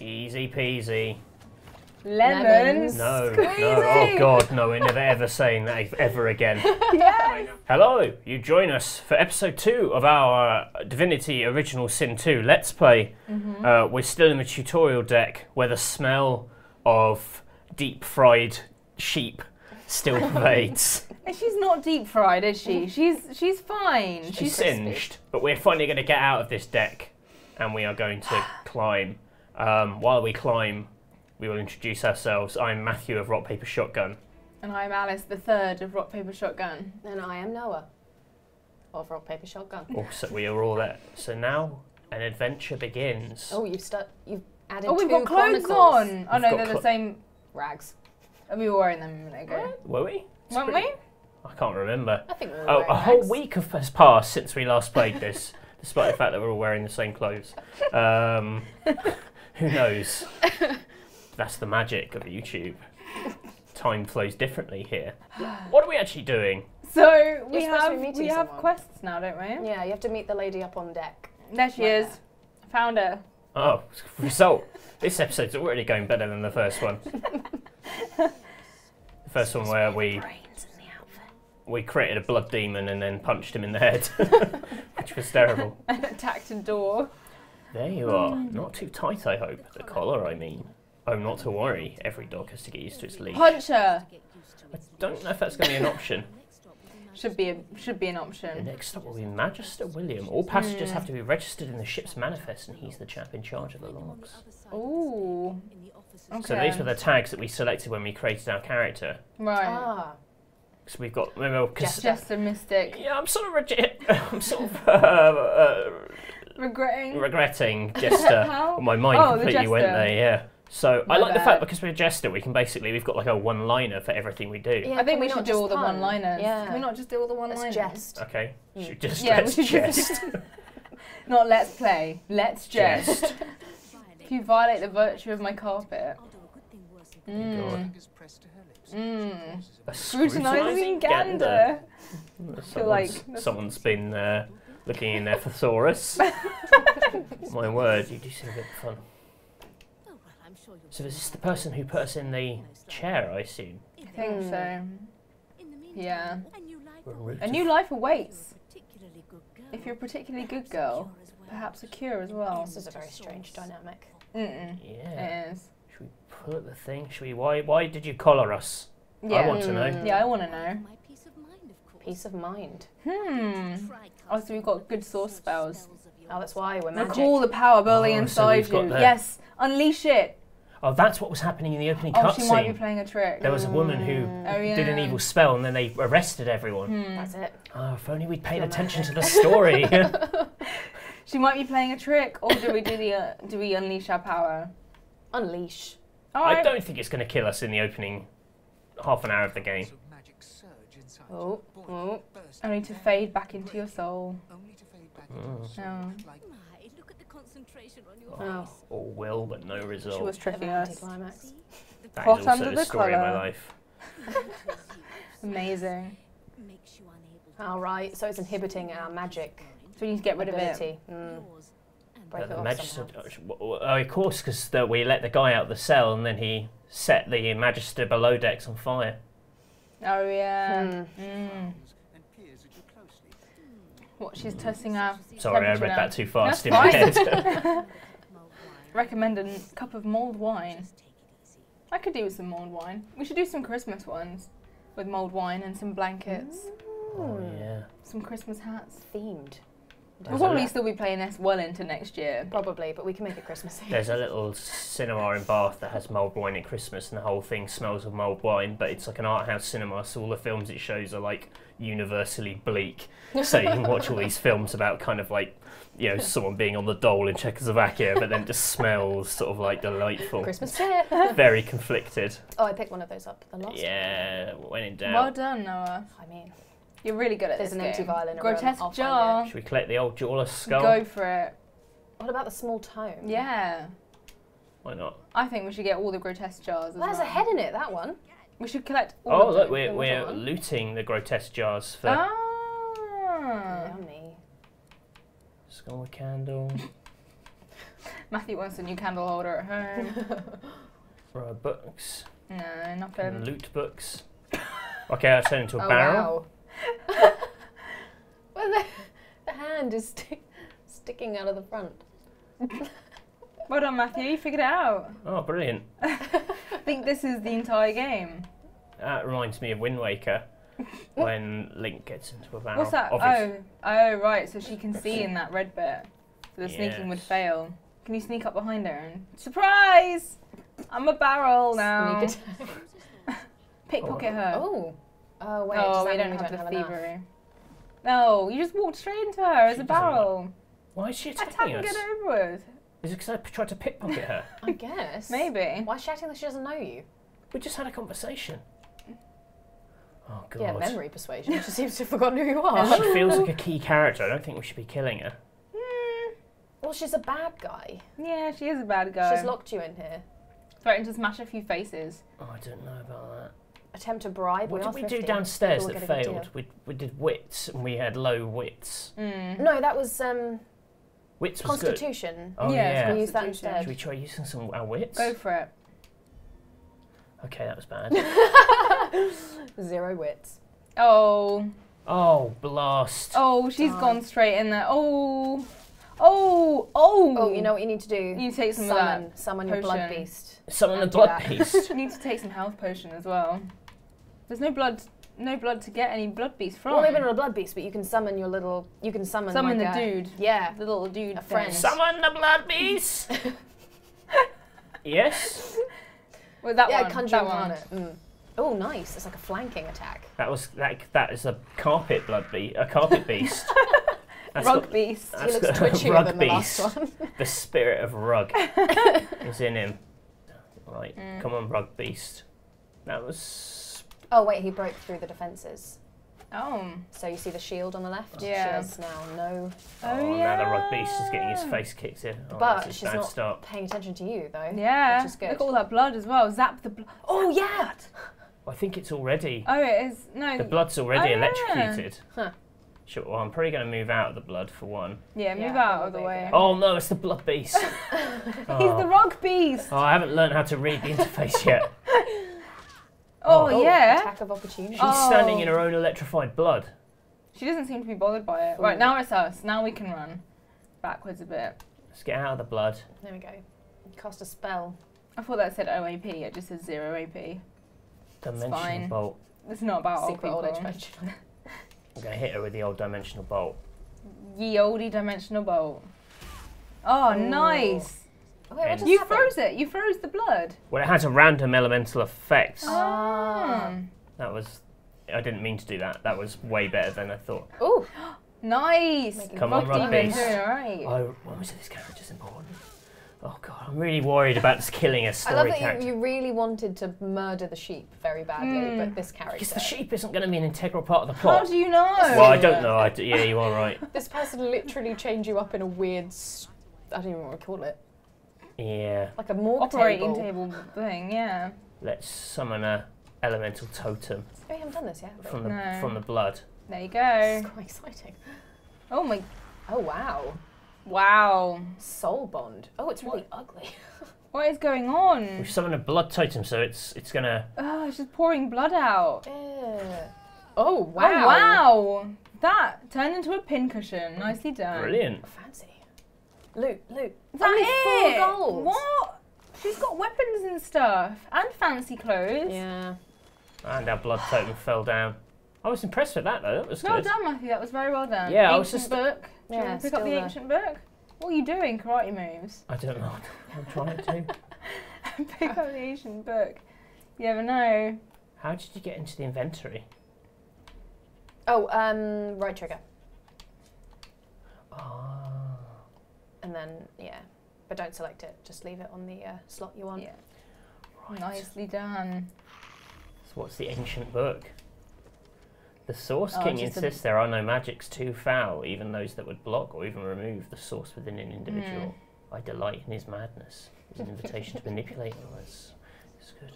Easy peasy. Lemons. No, no, oh god, no, we're never ever saying that ever again. Yes. Hello, you join us for episode two of our Divinity Original Sin 2 Let's Play. Uh, we're still in the tutorial deck where the smell of deep fried sheep still pervades. And She's not deep fried, is she? She's she's fine. She's She's singed, but we're finally going to get out of this deck and we are going to climb. Um, while we climb, we will introduce ourselves. I'm Matthew of Rock Paper Shotgun. And I'm Alice, the third of Rock Paper Shotgun. And I am Noa. Of Rock Paper Shotgun. Also, we are all there. So now an adventure begins. Oh, you've stu- you've added Oh, we've two got clothes chronicles. on. Oh We've no, they're the same. Rags. Oh, we were wearing them a minute ago, Were we? It's weren't pretty- we? I can't remember. I think we were Oh, wearing a whole week has passed since we last played this, despite the fact that we're all wearing the same clothes. Um, who knows? That's the magic of YouTube. Time flows differently here. What are we actually doing? So we You're have we meeting have quests now, don't we? Yeah, you have to meet the lady up on deck. There she Right is. there. Found her. Oh, result. This episode's already going better than the first one. The first one where we Brains in the outfit. we created a blood demon and then punched him in the head, which was terrible. And attacked a door. There you are. Not too tight, I hope. The collar, I mean. Oh, not to worry. Every dog has to get used to its leash. Punch her. I don't know if that's going to be an option. Should be a, should be an option. The option. next stop will be Magister William. All passengers have to be registered in the ship's manifest, and he's the chap in charge of the logs. Ooh. Okay. So these were the tags that we selected when we created our character. right. Ah, So we've got remember because Jester Mystic. yeah, I'm sort of regi- I'm sort of uh, uh, Regretting. regretting Jester. How? My mind Oh, the completely went there. Yeah. So My I like the fact because we're Jester, we can basically we've got like a one-liner for everything we do. yeah, I think can we should do just all the one-liners. Yeah. Can we not just do all the one-liners? jest. Okay. Mm. Should just Yeah, we let's should just- jest. Not let's play. Let's jest. jest. If you violate the virtue of my carpet. God. Mmm. Mmm. A Scrutinizing gander. Someone's, like- someone's been uh, looking in there their thesaurus. My word, you do seem a bit fun. So this is this the person who put us in the chair, I assume? I think so. Yeah. A new life awaits. If you're a particularly good girl, perhaps a cure as well. This is a very strange dynamic. Mm-mm. Yeah. It is. Should we pull at the thing? Should we? Why? Why did you collar us? Yeah. I want to know. Mm. Yeah, I want to know. Peace of mind. Hmm. Oh, so we've got good source spells. Oh, that's why we're Now magic. call the power building Oh, so inside we've you. the- Yes, unleash it. Oh, that's what was happening in the opening Oh, she might be playing a trick. There was a woman who Oh yeah. did an evil spell, and then they arrested everyone. Hmm. That's it. Oh, if only we'd paid You're attention to the story. She might be playing a trick, or do we do the uh, do we unleash our power? Unleash. All I right. don't think it's going to kill us in the opening half an hour of the game. Oh, oh. Only to fade back into your soul. Mm. No. Oh. All will, but no result. She was Bit of tricking us. anticlimax. That hot is also under the, the story of my life. Amazing. Oh, right. So it's inhibiting our magic So we need to get rid of it. Mm. Break Uh, the Magister, somehow. sh- w- w- oh, of course, because we let the guy out of the cell, and then he set the Magister below decks on fire. Oh yeah. Mm. What she's testing our Sorry, I read now. that too fast That's in my fine. head. Recommend a n- cup of mulled wine. I could do with some mulled wine. We should do some Christmas ones with mulled wine and some blankets, oh yeah. some Christmas hats. Themed. We'll probably li- still be playing this well into next year. Probably, but we can make it Christmassy. There's a little cinema in Bath that has mulled wine at Christmas, and the whole thing smells of mulled wine. But it's like an art house cinema, so all the films it shows are like universally bleak. So you can watch all these films about kind of like, you know, someone being on the dole in Czechoslovakia, but then it just smells sort of like delightful. Christmas cheer. Very conflicted. oh, I picked one of those up. The last. Yeah, when in doubt. Well done, Noa. I mean, You're really good at There's this There's an empty game. vial in a room. Grotesque jar. Should we collect the old jeweler's skull? Go for it. what about the small tome? Yeah. Why not? I think we should get all the grotesque jars. As Well, there's well. a head in it. That one. We should collect all Oh, of look, them. we're, the we're little looting the grotesque jars for Ah. Yummy. skull candle. Matthew wants a new candle holder at home. Right, books. no, and nothing. loot books. Okay, I turn into a oh barrel. wow. well, the, the hand is sti- sticking out of the front. Well done, Matthew. You figured it out. Oh, brilliant. I think this is the entire game. That reminds me of Wind Waker when Link gets into a barrel. What's that? Obvious- Oh, oh, right. So she can see in that red bit. So the sneaking would fail. Can you sneak up behind her and surprise? I'm a barrel now. Sneak attack. Pickpocket her. Oh. Oh wait. oh, we don't mean have the enough? thievery. No, you just walked straight into her as She a barrel. Why is she Attack attacking and us? get over it. Is it because I tried to pickpocket her? I guess. Maybe. Why is she acting like she doesn't know you? we just had a conversation. Oh, God. Yeah, memory persuasion. She seems to have forgotten who you are. She feels like a key character. I don't think we should be killing her. Hmm, well, she's a bad guy. yeah, she is a bad guy. She's locked you in here. Threatened to smash a few faces. Oh, I don't know about that. Attempt to bribe. What we did are we do downstairs People that will get a good failed? We, we did wits and we had low wits. Mm. No, that was um, Wits was good. Constitution. Oh, Yeah, yeah. We use that instead. Should we try using some our wits? Go for it. Okay, that was bad. Zero wits. Oh, oh, blast. oh, she's Darn. gone straight in there. Oh, oh, oh. Oh, you know what you need to do? You take some summon, of that. summon your blood beast. Summon the blood that. beast. You need to take some health potion as well. There's no blood, no blood to get any blood beast from. Well, maybe not a blood beast, but you can summon your little. You can summon. Summon like the a- dude. Yeah. The little dude. A thing. friend. Summon the blood beast. yes, Well, that yeah, one. conjure that one. incarnate. Mm. Oh, nice. It's like a flanking attack. that was that. That is a carpet blood beast. A carpet beast. That's Rug got beast. He looks got- twitchier rug than the beast. last one. the spirit of rug is in him. Right, Mm. come on, rug beast. That was oh wait, he broke through the defences. Oh. So you see the shield on the left. Yeah. She has now no Oh, yeah. now the rug beast is getting his face kicked in. Oh, But that's a she's bad not- start. paying attention to you though. Yeah. Which is good. Look at all that blood as well. Zap the oh, blood. Oh yeah. I think it's already. Oh, it is. No. The blood's already Oh, yeah. electrocuted. Huh. Sure, well, I'm probably going to move out of the blood for one. Yeah, move Yeah, out of the probably. way. Oh no, it's the blood beast. He's oh. the rock beast. Oh, I haven't learned how to read the interface yet. Oh, Oh, yeah. Attack of opportunity. She's Oh. standing in her oh. own electrified blood. She doesn't seem to be bothered by it. Fool. Right, now it's us. Now we can run backwards a bit. Let's get out of the blood. There we go. Cast a spell. I thought that said OAP. It just says zero AP. Dimensional fine. bolt. It's not about old Secret old people. age. I'm going to hit her with the old dimensional bolt. Ye olde dimensional bolt. Oh, Ooh. nice. Wait, what just You happened? froze it. You froze the blood. Well, it has a random elemental effect. Ah. That was. I didn't mean to do that. That was way better than I thought. Oh, Nice. Making Come on, rug Demon's beast. doing alright. Oh, what was it? This character's important. Oh god, I'm really worried about this killing a I story I love that character. you, you really wanted to murder the sheep very badly, Mm. but this character. Because the sheep isn't going to be an integral part of the plot. How do you know? well, I don't know. I d- yeah, you are right. This person literally changed you up in a weird. I don't even know what to call it. Yeah. Like a morgue Operating table. table thing, yeah. Let's summon a elemental totem Oh, you haven't done this yet. from the No. from the blood. There you It's go. quite exciting. Oh my. Oh wow. Wow. Soul bond. Oh, it's really ugly. What is going on? We've summoned a blood totem, so it's it's gonna. Oh, it's just pouring blood out. Ew. Oh, oh wow. Oh, wow. That turned into a pincushion. Nicely done. Brilliant. Fancy. Loot, loot. Is that Only it? four gold. What? She's got weapons and stuff. And fancy clothes. Yeah. And our blood totem fell down. I was impressed with that though. That was good. Well good. done, Matthew. That was very well done. Yeah, I ancient was just- book. Do you Yeah, want to pick up the there. ancient book? What are you doing? Karate moves. I don't know. I'm trying to. pick up the ancient book. You never know. How did you get into the inventory? Oh, um, right trigger, Ah. And then yeah, but don't select it. Just leave it on the uh, slot you want. Yeah. Right. Nicely done. So what's the ancient book? The Source Oh, King just a- insists there are no magics too foul, even those that would block or even remove the source within an individual. I delight in his madness. An invitation to manipulate others. It's good.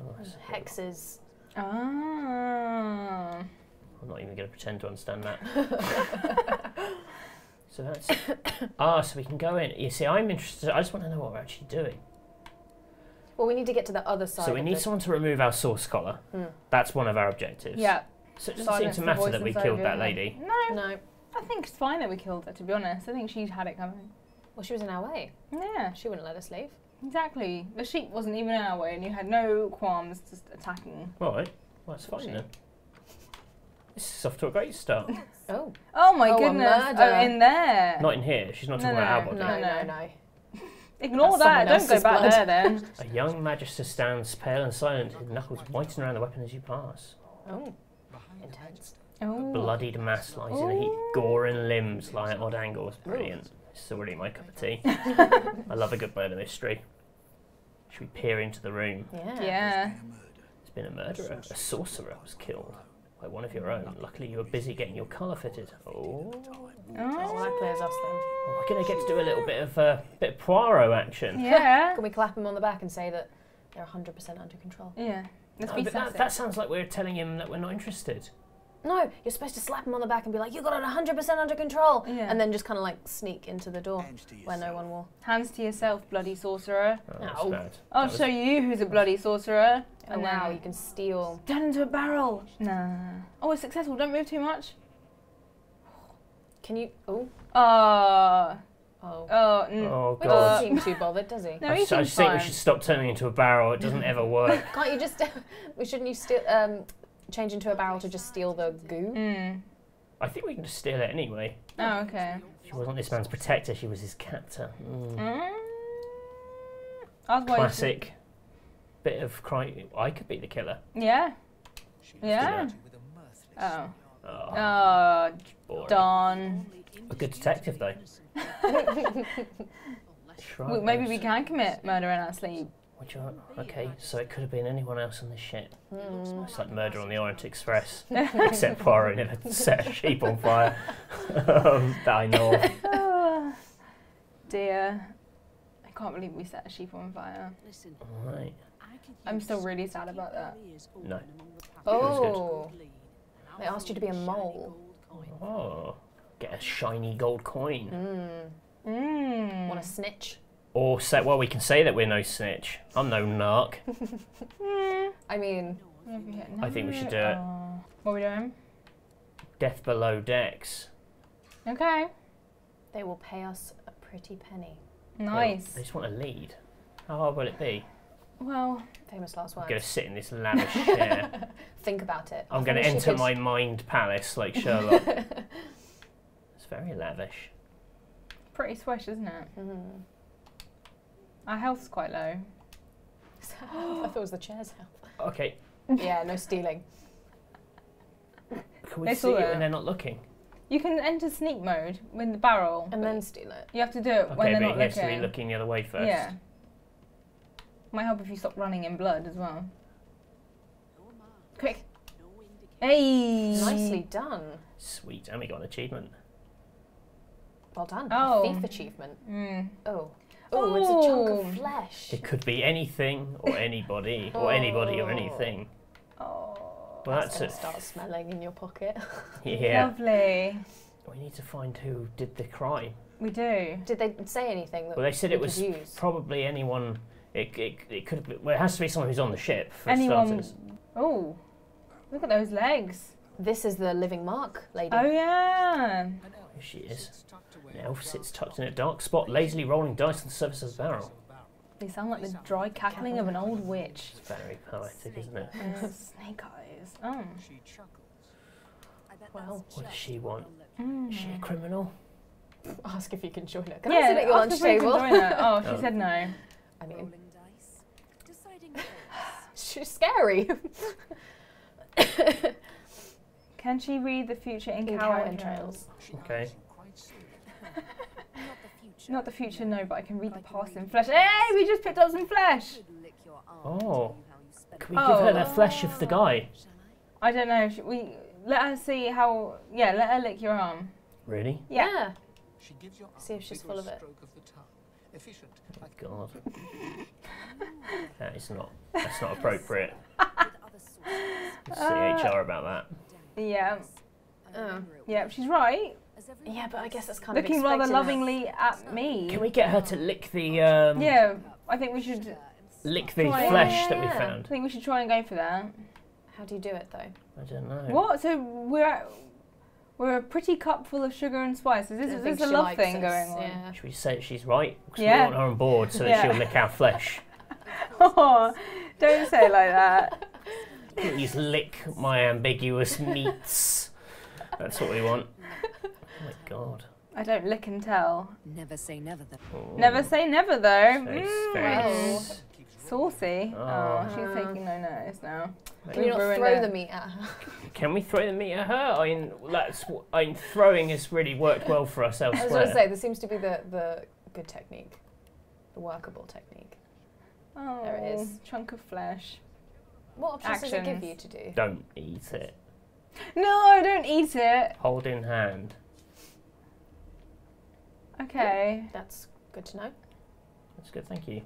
Oh, that's Hexes. Ah. I'm not even going to pretend to understand that. So that's ah. So we can go in. You see, I'm interested. I just want to know what we're actually doing. Well, we need to get to the other side. So we of need the- someone to remove our source collar. Hmm. That's one of our objectives. Yeah. So it doesn't Silence seem the to matter voice that we inside killed your that head. lady. No, No. I think it's fine that we killed her. To be honest, I think she's had it coming. Well, she was in our way. Yeah, She wouldn't let us leave. exactly. The sheep wasn't even in our way, and you had no qualms just attacking. All right. Well, that's fine then. This is off to a great start. Oh. Oh my Oh, goodness! Oh, murder. Oh, in there. Not in here. She's not No, talking no, about our No, body. no, No, no. no. Ignore That's that. Don't someone go back else's there then. A young magister stands pale and silent, his knuckles whiten around the weapon as you pass. Oh. Intense. Oh. Bloodied mass lies in a heap. Oh. Gore and limbs lie at odd angles. Brilliant. This is already my cup of tea. I love a good murder mystery. Should we peer into the room? Yeah. Yeah. There's been a murderer. A sorcerer was killed by one of your own. Luckily, you were busy getting your collar fitted. Oh. Oh, Oh. that clears us then. We're going to get to do a little bit of uh, bit of Poirot action. Yeah. Can we clap him on the back and say that they're 100% under control? Yeah. Let's No, be that, that sounds like we're telling him that we're not interested. No, you're supposed to slap him on the back and be like, you got it 100% under control. Yeah. And then just kind of like sneak into the door where no one will. Hands to yourself, bloody sorcerer. Oh, that's bad. I'll That was- show you who's a bloody sorcerer. Oh, And wow, you can steal. Turn into a barrel. Nah. Oh, it's successful. Don't move too much. Can you. Oh. Oh. Oh. Oh. n- Oh, We God. don't seem too bothered, does he? No, I, he just- I seems just think we should stop turning into a barrel. It doesn't ever work. Can't you just. we shouldn't you steal. Um, change into a barrel to just steal the goo? Mm. I think we can just steal it anyway. Oh, okay. She wasn't this man's protector, she was his captor. Mm. Mm. I waiting. Classic. Bit of crime. I could be the killer. Yeah. Yeah. Yeah. Oh. Oh, Oh, boring. darn. A good detective, though. Well, maybe we can commit murder in our sleep. Would you, okay, so it could have been anyone else on the ship. Hmm. It's like murder on the Orient Express, except Poirot never set a sheep on fire um, that I know of. Oh, dear. I can't believe we set a sheep on fire. Listen. Right. I'm still really sad about that. No. Oh. They asked you to be a mole. Oh, get a shiny gold coin. Mm. Mmm. Want a snitch? Or say, well, we can say that we're no snitch. I'm no narc. I mean, I think we should do it. Oh. What are we doing? Death below decks. Okay. they will pay us a pretty penny. Nice. They just want a lead. How hard will it be? Well, Famous last words. I'm going to sit in this lavish chair. Think about it. I'm I going to wish you enter could- my mind palace like Sherlock. it's very lavish. pretty swish, isn't it? Mhm. Our health's quite low. I thought it was the chair's health. Okay, Yeah, no stealing. can we They see saw it that. when they're not looking? You can enter sneak mode with the barrel. And then steal it. you have to do it when they're but not he has looking. to be looking the other way first. Yeah. Might help if you stop running in blood as well. Quick. Hey. Nicely done. Sweet, and we got an achievement. Well done. Oh. A thief achievement. Mm. Oh. Oh, it's a chunk Oh. of flesh. It could be anything or anybody or anybody or Oh. anything. Oh. Well, That's that's gonna it. start smelling in your pocket. Yeah. Lovely. We need to find who did the crime. We do. Did they say anything that Well, they said it was could use? probably anyone. It, it, it could have been, well, it has to be someone who's on the ship for Anyone. starters. Oh. Look at those legs. This is the living mark, lady. Oh yeah. Here she is. An elf sits tucked in a dark spot, lazily rolling dice on the surface of the barrel. They sound like the dry cackling of an old witch. It's very poetic, isn't it? Snake eyes. Oh. Well, What does she want? Mm. Is she a criminal? ask if you can join her. Can yeah, I sit at your ask lunch if we can table? join her. Oh, she Oh. said no. I mean, she's scary. Can she read the future in, In cow cow entrails? entrails. Okay. Not the future, no, but I can read the past in flesh. Hey, we just picked up some flesh. Oh. Can we give her the flesh of the guy? I don't know. Should we let her see how? Yeah, let her lick your arm. Really? Yeah. See if she's full of it. Oh, God. that is not. That's not appropriate. See HR about that. Yeah. Oh. Yeah. She's right. Yeah, but I guess that's kind Looking of rather expecting that. lovingly at me. Can we get her to lick the um, Yeah, I think we should. lick the Try- flesh that we Yeah. I think we should try and go for that. How do you do it though? I don't know. What? So we're at, we're a pretty cup full of sugar and spices. Is this, is this a love thing us, going on? Yeah. Should we say she's right? 'Cause Yeah. we want her on board so that Yeah. she'll lick our flesh. Oh, don't say it like that. Please lick my ambiguous meats. That's what we want. Oh my god. I don't lick and tell. Never say never though. Oh. Never say never though. Face, Mm, face. Saucy. Oh, Oh. she's uh-huh. taking no notice now. Can you not throw it. the meat at her? Can we throw the meat at her? I mean, that's. I mean, throwing has really worked well for us elsewhere. I was going to say, this seems to be the, the good technique, the workable technique. Oh, There it is. Oh, chunk of flesh. What options does it give you to do? Don't eat it. No, don't eat it. Hold in hand. Okay. That's good to know. That's good. Thank you.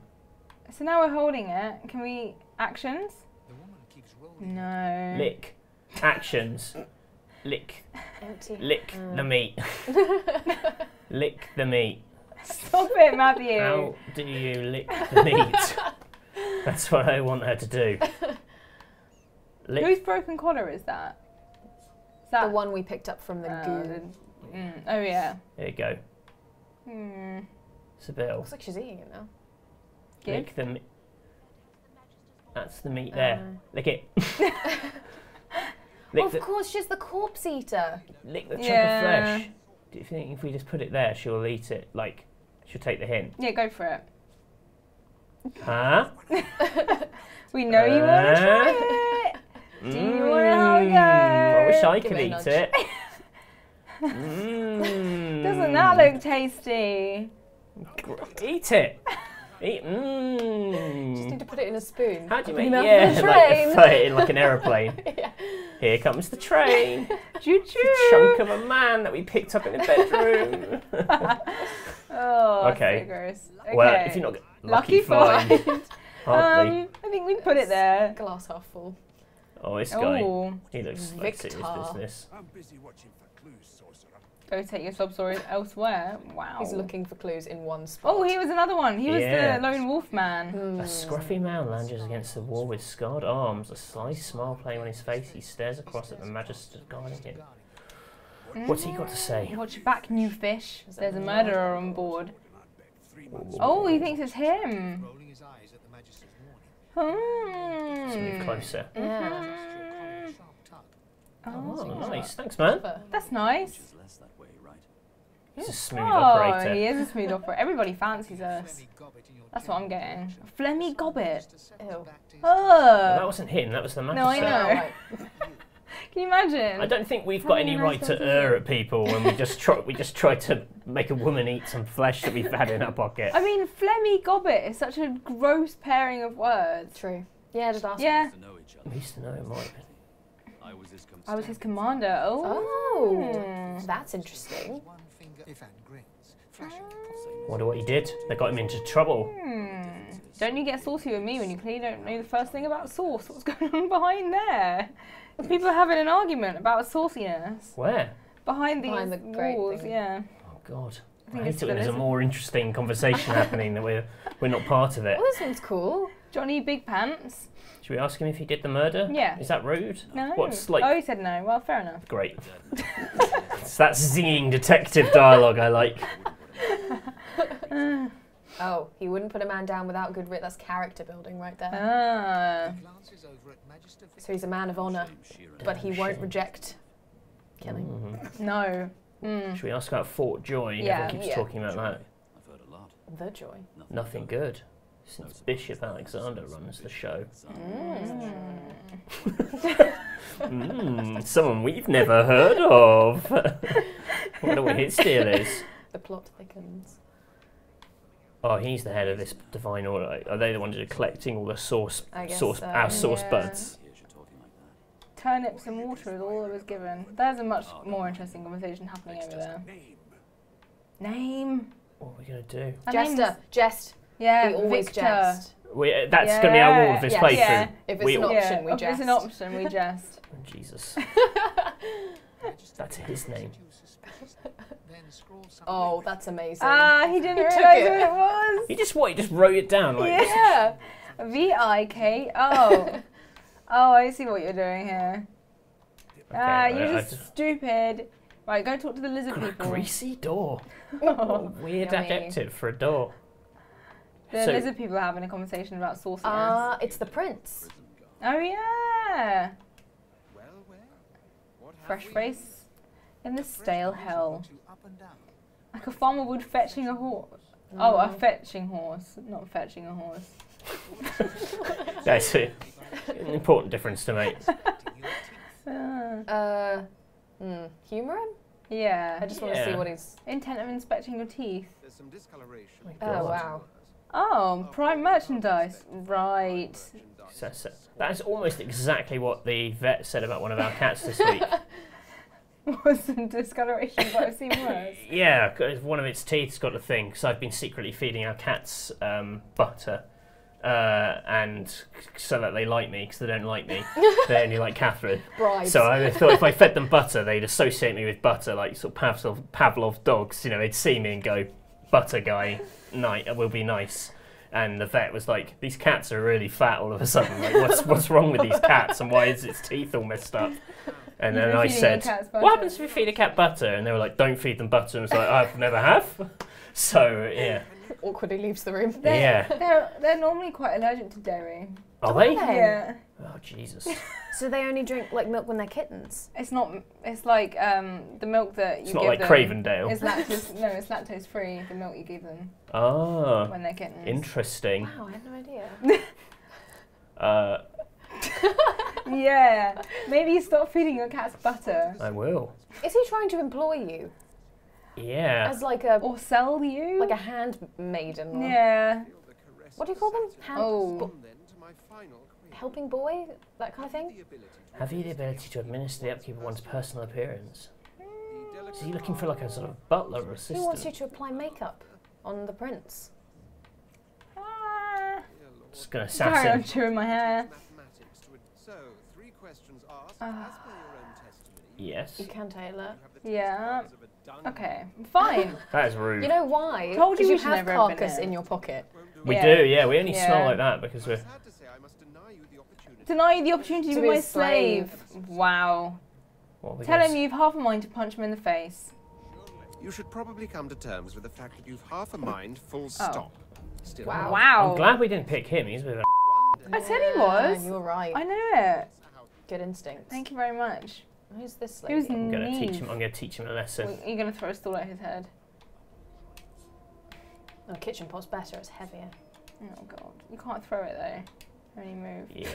So now we're holding it. Can we actions? No. Lick. Actions. Lick. Empty. Lick Mm. the meat. lick the meat. Stop it, Matthew. How do you lick the meat? That's what I want her to do. Lick. Whose broken collar is that? Is that The one we picked up from the uh, goo. the- mm, oh yeah. There you go. Hmm. Sebille. Looks like she's eating it now. Lick the meat. That's the meat there. Uh, Lick it. oh, lick, of the, course, she's the corpse eater. lick the chunk Yeah. of flesh. Do you think if we just put it there, she'll eat it? Like, she'll take the hint? Yeah, go for it. Huh? We know you want to Uh, try it. Do you have a Mm, go? I wish I Give could it eat it. mm. Doesn't that look tasty? Eat it. Eat. Just need to put it in a spoon. How do you Open make your mouth yeah, for the like train. it in like an aeroplane? yeah. Here comes the train. Choo choo. chunk of a man that we picked up in the bedroom. Oh, Okay. so gross. Okay. Well, if you're not lucky lucky, fine. find. Um, I think we put it there. Glass half full. oh, this guy. Oh, He looks like serious Victor. business. I'm busy watching for clues, sorcerer. Go take your sob stories elsewhere. Wow. He's looking for clues in one spot. Oh, he was another one. He was Yeah. the lone wolf man. Hmm. A scruffy man lunges against the wall with scarred arms, a sly smile playing on his face. He stares across at the magister guarding him. What's he got to say? Watch your back, new fish. There's a murderer on board. Three Oh, he thinks it's him. rolling his eyes at the magister's warning. Let's move Hmm. closer. Yeah. Mm. Sharp tongue. Oh, Oh. nice. Thanks, man. That's nice. less that way, right? He's a smooth Oh, operator. he is a smooth operator. Everybody fancies us. Flemmy Gobbet in your That's what I'm getting. Flemmy Gobbit. Ew. Well, that Oh, wasn't him, that was the No, I know. Oh, can you imagine? I don't think we've got any right to idea. err at people when we just try we just try to make a woman eat some flesh that we've had in our pocket. I mean, Flemmy Gobbit is such a gross pairing of words. True. Yeah, just ask. Yeah, To know. We used to know it might be. I was his I was his commander. Oh. Oh, that's interesting. One finger if and grins, flashing pulsating. Wonder what he did. They got him into trouble. Hmm. Don't you get saucy with me when you clearly don't know the first thing about sauce? What's going on behind there? People are having an argument about sauciness Where? behind these Behind the walls. Yeah. Oh God. I I think hate it when there's a more interesting conversation happening that we're we're not part of it. Well, this one's cool. Johnny Big Pants. Should we ask him if he did the murder? Yeah. Is that rude? No. What's like Oh, he said no. Well, fair enough. great. it's that zinging detective dialogue I like. Oh, he wouldn't put a man down without good writ. That's character building right there. Ah. Glances over at Magister So he's a man of honour, but he won't reject killing. Mhm. No. Mm. Should we ask about Fort Joy? Yeah. Everyone keeps Yeah. talking about that. I've heard a lot. The joy. Nothing good. Since Bishop Alexander runs the show. Mm, someone we've never heard of. Wonder what his deal is. The plot thickens. Oh, he's the head of this divine order. Are they the ones that are collecting all the source, source, so, our source yeah. buds? Here's you talking like that. Turnips and water is all that was given. There's a much more interesting conversation happening over there. name. Name. What are we gonna do? Her Jester, jest. Yeah, we always Victor. jest. We, uh, that's gonna be our rule of this Yeah, playthrough. yeah. If it's We- an Oh, option, we if jest. it's an option, we jest. Oh, Jesus. that's his name. Then scrawl some Oh, that's amazing. Ah, he didn't He took realise it. what it was. He just what? You just wrote it down like Yeah. V I K O. Oh, I see what you're doing here. Ah, Okay, you're I- I just just- stupid. Right, go talk to the lizard Gr- people. greasy door. What a weird Yummy. adjective for a door. The So- lizard people are having a conversation about sauciness. Ah, it's the prince. oh yeah. Well, well. What Fresh face in the here? Stale hell. to Up and down. Like a farmer would fetching a horse. Oh, a Mm. fetching horse, not fetching a horse. That's it. An important difference to make. Expecting your teeth. Ah, Uh, hmm, humour him? yeah. I just want to see what he's. Intent of inspecting your teeth. There's some discoloration. my Oh, wow. Oh, prime merchandise. Right. So- so- that is almost exactly what the vet said about one of our cats this week. Was some discoloration, but I've seen worse. yeah, 'cause one of its teeth's got a thing. Because I've been secretly feeding our cats um, butter, uh, and so that they like me because they don't like me. they only like Catherine. Bribes. So I thought if I fed them butter, they'd associate me with butter, like sort of Pavlov, Pavlov dogs. You know, they'd see me and go, "Butter guy, night it will be nice." And the vet was like, "These cats are really fat all of a sudden. Like, what's what's wrong with these cats? And why is its teeth all messed up?" And You've then I said, "What happens if you feed a cat butter?" And they were like, "Don't feed them butter." And I was like, "I've never have." So yeah, Awkwardly leaves the room. They're, yeah. They're, they're normally quite allergic to dairy. Are they? they? Yeah. Oh Jesus! So they only drink like milk when they're kittens. It's not. It's like um, the milk that you It's not like them. Cravendale. It's lactose. no, it's lactose free. The milk you give them Ah, when they're kittens. interesting. Wow, I had no idea. Uh, yeah. Maybe you stop feeding your cats butter I will. Is he trying to employ you Yeah. as like a or sell you. like a handmaiden? or- yeah. What do you call them? Hand, Oh. Bo- helping boy, that kind of thing. Have you the ability to administer the upkeep of one's personal appearance? Is he looking for like a sort of butler or assistant. Who wants you to apply makeup on the prince? Ah. Just gonna Carry on assassin. chewing my hair. So, three questions asked. Ah. As per your own testimony, Yes. You can Taylor. you have Yeah. teeth of a dun- Okay. Fine. That is rude. You know why? Told you 'Cause we you should have never have been carcass in your pocket. Won't do we Yeah. do, yeah. We only smell Yeah. like that because we're. Sad to say, I must deny you the opportunity. Deny you the opportunity to To be be my slave. slave. Wow. Tell gonna him you've half a mind to punch him in the face. You should probably come to terms with the fact that you've half a mind, full oh. stop. Still, Wow. Wow. I'm glad we didn't pick him. He's a bit of a I said he Yeah, was. You were right. I knew it. Good instincts. Thank you very much. Who's this lady? Who's I'm gonna teach him. I'm gonna teach him a lesson. Well, You're gonna throw a stool at his head. Oh, kitchen pot's better. It's heavier. Oh god. You can't throw it though. Only move. Yeah.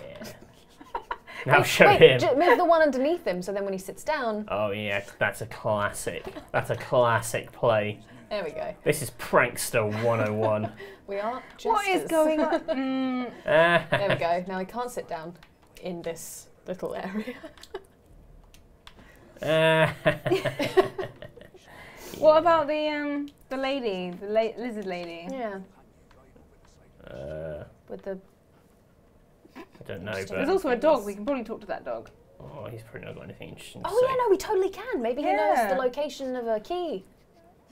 now Wait, show wait, him. ju- move the one underneath him, so then when he sits down, Oh yeah, that's a classic. That's a classic play. there we go. This is prankster 101. We are. What is going on? mm, There we go. Now he can't sit down in this little area. What about the um the lady, the la- lizard lady? Yeah, Uh, with the. I don't know, Interesting. There's also a dog. We can probably talk to that dog. oh, he's probably not got anything interesting to Oh yeah, no, we totally can. Maybe he knows Yeah. the location of a key.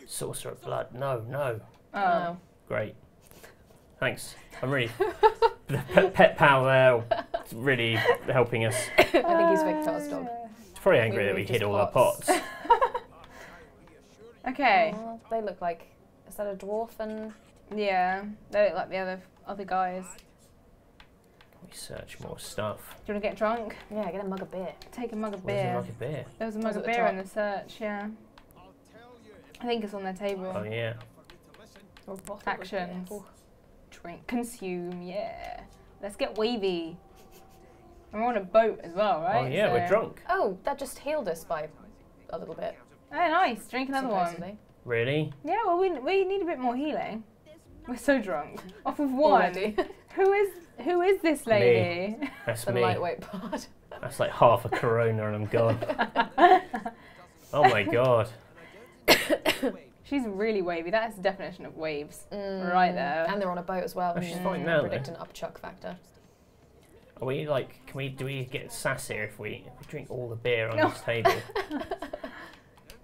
Sorcerer of blood. No, no. Oh. Great. Thanks. I'm really the pet, pet pal there, really helping us. I think he's Victor's dog. It's probably angry We that we moved hid his all our pots. pots. Okay. Oh, they look like. Is that a dwarf and? Yeah. They look like the other other guys. We search more stuff. Do you want to get drunk? Yeah, get a mug of beer. Take a mug of Where's the beer. mug of beer? There was a mug it of beer top? in the search. Yeah. I think it's on their table. Oh yeah. Or a bottle of Actions. Drink, consume. Yeah. Let's get wavy. And we're on a boat as well, right? Oh yeah, we're drunk. Oh, that just healed us by a little bit. Oh, nice. Drink another one. supposedly. Really? Yeah, well, we, we need a bit more healing. We're so drunk. Off of one. Who is who is this lady? That's the me. lightweight part. That's like half a Corona and I'm gone. oh my god. She's really wavy. That is the definition of waves. Mm, Right there. And they're on a boat as well. Oh, she's Mm, fine now, Predict though. an upchuck factor. Are we like? Can we? Do we get sassier if we if we drink all the beer on No. this table?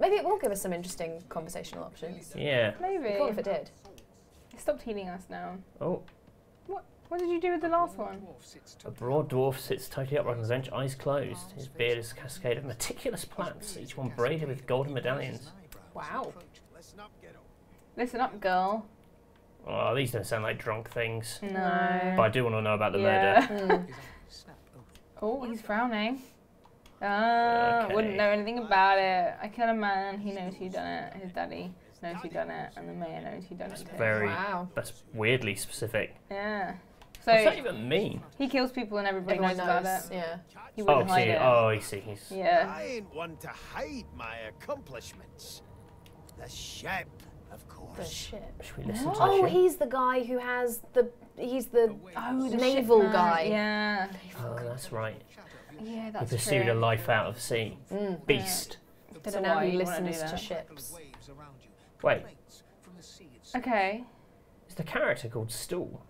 Maybe it will give us some interesting conversational options. Yeah. Maybe. Cool if it did. It stopped healing us now. Oh, What What did you do with the last one? a broad dwarf sits totally upright on his bench, eyes closed. His beard is a cascade of meticulous plaits, each one braided with golden medallions. Wow. Listen up, girl. Oh, these don't sound like drunk things. No. But I do want to know about the yeah. murder. Hmm. Oh, he's frowning. Ah, Okay. wouldn't know anything about it. I kill a man, he knows who done it. His daddy knows who done it, and the mayor knows who done it too. Very. Wow. That's weirdly specific. Yeah. What's that So even mean? he kills people and everybody Everyone knows about it. Yeah. He Oh, wouldn't hide see. it. Oh, I see. He's. Yeah. I ain't one to hide my accomplishments. The ship, of course. The ship. Should we listen to Oh, ship? he's the guy who has the. He's the. Oh, the naval shipman. guy. Yeah. Oh, that's right. Yeah, He that's pursued true. a life out of sea. Mm. Beast. Don't So know now he you wanna do listens to that. ships. Wait, Okay. is the character called Stool?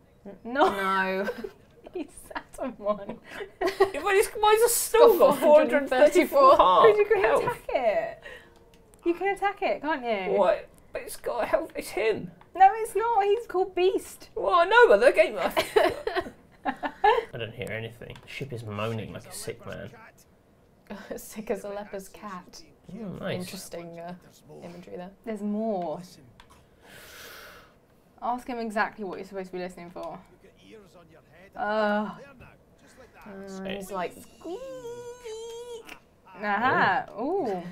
No, No. he sat on one. Why is, why is a stool got 434 434 heart? You can health? attack it. You can attack it, can't you? What? But it's got a health. It's him. No, it's not. He's called Beast. Well, I know, but the game. I don't hear anything. The ship is moaning like a sick man. Sick as a leper's cat. Mm, nice. Interesting uh, imagery there. There's more. Ask him exactly what you're supposed to be listening for. Uh, Mm, he's like. aha. Ooh.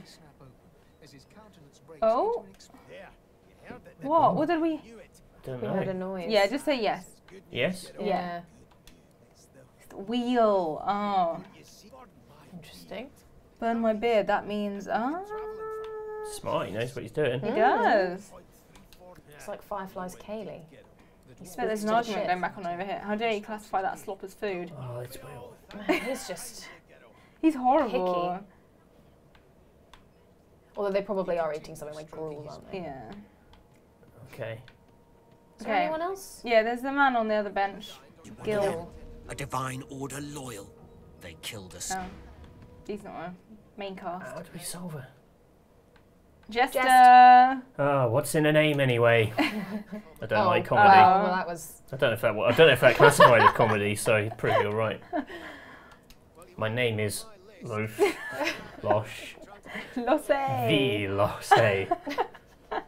Oh. What? What did we? Don't We heard a noise. Yeah, just say yes. Yes. Yeah. It's the wheel. Oh. Interesting. Burn my beard. That means ah. Smart. He knows what he's doing. He Mm. does. It's like Firefly's Kaylee. He So there's speaks an argument ship. going back on over here. How dare you classify that slop as food? Oh, it's well. Man, he's just. He's horrible. Picky. Although they probably are eating something like gruel, aren't they? Yeah. Okay. Is there Okay. anyone else? Yeah, there's the man on the other bench. Gil. A divine order loyal. They killed us. Oh. He's not a main cast. How do we solve it? Jester. Oh, what's in a name anyway? I don't oh, like oh, comedy. well, oh. that was. I don't know if that. I don't know if that classified as comedy. So probably all right. My name is Loth Losh Lohse. V Lohse.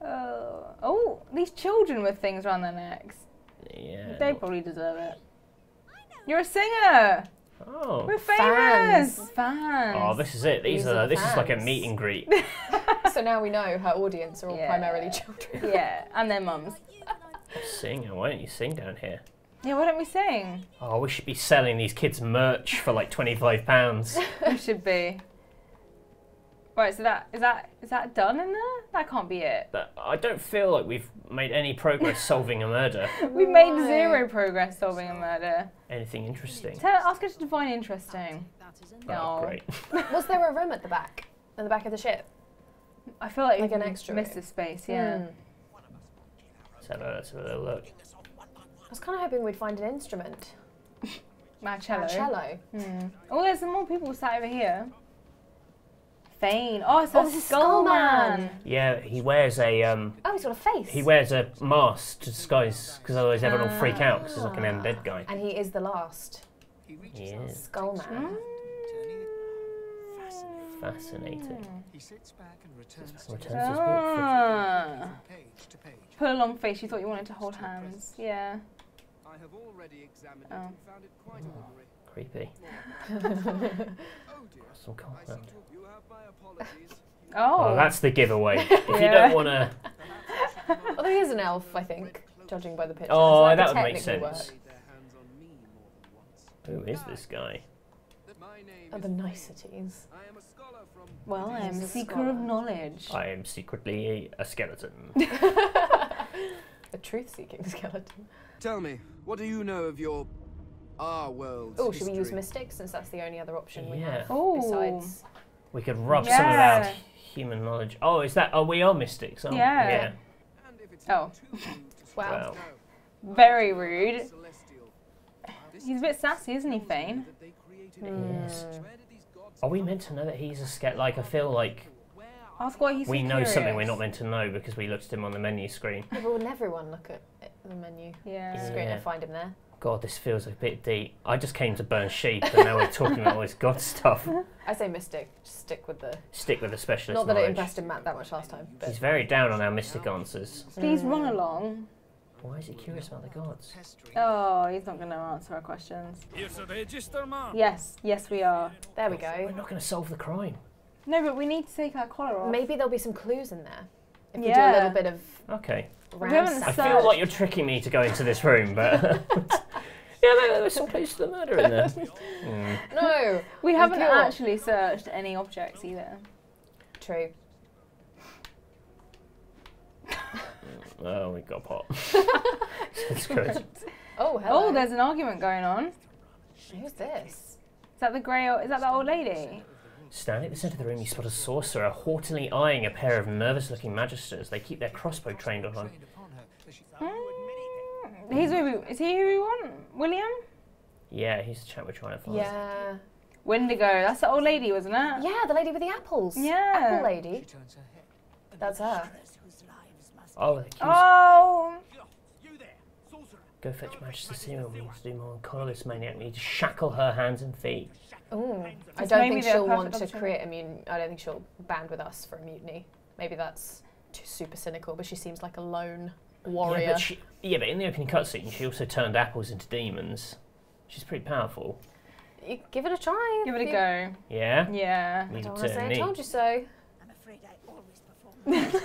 Oh. oh, these children with things around their necks. Yeah. They probably deserve it. You're a singer. Oh. We're famous. Fans. Fans. Oh, this is it. These These are are. the This is like a meet and greet. So now we know her audience are all Yeah. primarily children. Yeah, and their mums. Sing. Why don't you sing down here? Yeah, why don't we sing? Oh, we should be selling these kids merch for like twenty-five pounds. we should be. Right, so that is that is that done in there? That can't be it. But I don't feel like we've made any progress solving a murder. We made Why? zero progress solving a murder. Anything interesting? Tell, ask her to define interesting. That, Oh, No. great. Was there a room at the back? At the back of the ship? I feel like, Like an extra missed room. the space. Yeah. Hmm. Let's have a, let's have a little look. I was kind of hoping we'd find an instrument. Marcello. A cello. Hmm. Oh, there's some more people sat over here. Fane. Oh, it's Oh, a this is skull Skullman. man. Yeah, he wears a um, Oh, he's got a face. he wears a mask to disguise because otherwise everyone will freak out because he's like an undead guy. And he is the last. He is Skullman. fascinating. He sits back and returns Returns to his book. Ah. page to page. Put a long face. You thought you wanted to hold hands. Yeah. I have already examined Oh. it and found it quite ordinary. Creepy. Oh. Some I you have my. Oh. Oh, that's the giveaway. If you don't want to, Although he is an elf, I think, judging by the picture. Oh, so that could would make sense. work. Laid their hands on me more than once. who is this guy? My name Oh, the niceties. I am a scholar from well, I am a a seeker of knowledge. I am secretly a skeleton. A truth-seeking skeleton. Tell me, what do you know of your our world? Oh, should we use mystics since that's the only other option we Yeah. have Oh. besides? We could rub some of our Yeah. human knowledge. Oh, is that? Oh, we are mystics. Oh, Yeah. yeah. And if it's Oh. not too rude to Wow. Wow. know, Very rude. He's a bit sassy, isn't he, Fane? That they created Hmm. Yes. Where did these gods Are we meant to know that he's a scat? Like, I feel like Ask why he's so we know something we're not meant to know because we looked at him on the menu screen. Yeah, but wouldn't everyone look at the menu Yeah. screen Yeah. and find him there? God, this feels a bit deep. I just came to burn sheep, and now we're talking about all this god stuff. I say mystic. Just stick with the. Stick with the specialist Not that it knowledge. impressed him Matt that much last time. But He's very down on our mystic answers. Please run along. Why is he curious about the gods? Oh, he's not going to answer our questions. Register. Yes, yes, we are. there we go. We're not going to solve the crime. No, but we need to take our collar off. Maybe there'll be some clues in there. If you do a little bit of Okay. I feel like you're tricking me to go into this room, but yeah, there, there was some clues to the murder in there. Mm. No. we haven't pure. actually searched any objects either. True. Oh, we got pot. That's good. Oh, hello. Oh, there's an argument going on. Who's this? Is that the grey? o- Is that the old lady? Standing at the centre of the room, you spot a sorcerer haughtily eyeing a pair of nervous-looking magisters. They keep their crossbow trained on him. Mm, he's who we, is he who we want? William? Yeah, he's the chap we're trying to find. Yeah. Windego. That's the old lady, wasn't it? Yeah, the lady with the apples. Yeah. Apple lady. That's her. Oh, the accused. Oh. Go fetch Magister Serum. We need to do more on collarless maniac. We need to shackle her hands and feet. Ooh. I don't think she'll want to create a mutiny. I don't think she'll band with us for a mutiny. Maybe that's too super cynical, but she seems like a lone warrior. Yeah but, she, yeah, but in the opening cutscene, she also turned apples into demons. She's pretty powerful. You- Give it a try. Give it a You- go. Yeah? Yeah. I Leave don't want to to say I told you so.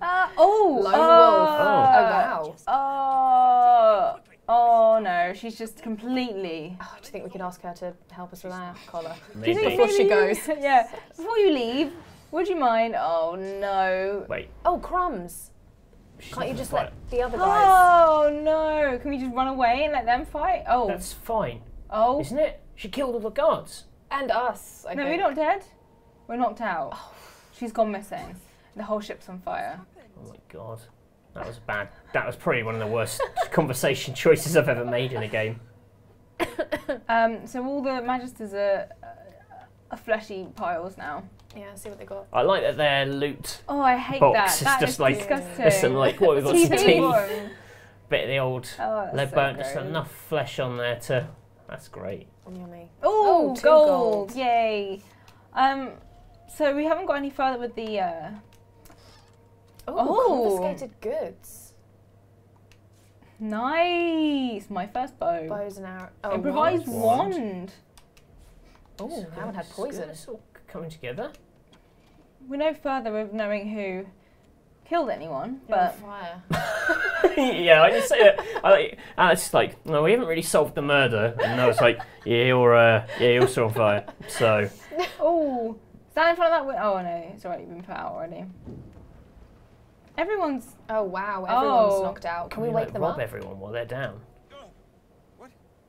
Uh, oh. Lone uh, wolf. Oh, Oh. wow. Oh no, she's just completely. Oh, do you think we could ask her to help us with our collar? Do you think Before she goes. yeah. Before you leave, would you mind? Oh no. Wait. Oh, crumbs. She's Can't you just gonna let the other guys? Oh no! Can we just run away and let them fight? Oh. That's fine, oh. isn't it? She killed all the guards. And us. I No, think. we're not dead. We're knocked out. She's gone missing. The whole ship's on fire. Oh my god. That was bad. That was probably one of the worst conversation choices I've ever made in a game. Um, so all the magisters are, uh, are fleshy piles now. Yeah, see what they got. I like that their loot Oh, I hate box that. is That just is like disgusting. there's some like what we've got some TV teeth, one. bit of the old Oh, that's lead so bone, just enough flesh on there to. That's great. Yummy. Oh, two gold. gold. Yay. Um, so we haven't got any further with the. Uh, Oh, Oh. confiscated goods. nice. My first bow. Bows and arrows. Oh, Improvised wand. wand. Oh, It's haven't had poison. It's all coming together. We know further of knowing who killed anyone, You're but fire. yeah, I just say that. I like. Alice is like, no, we haven't really solved the murder, and Noa's like, yeah, you're, uh, yeah, you're also on fire. So oh, stand in front of that window. Oh no, it's already been put out already. Everyone's. Oh wow, everyone's Oh. knocked out. Can we, we wake like, them rob up? everyone while they're down?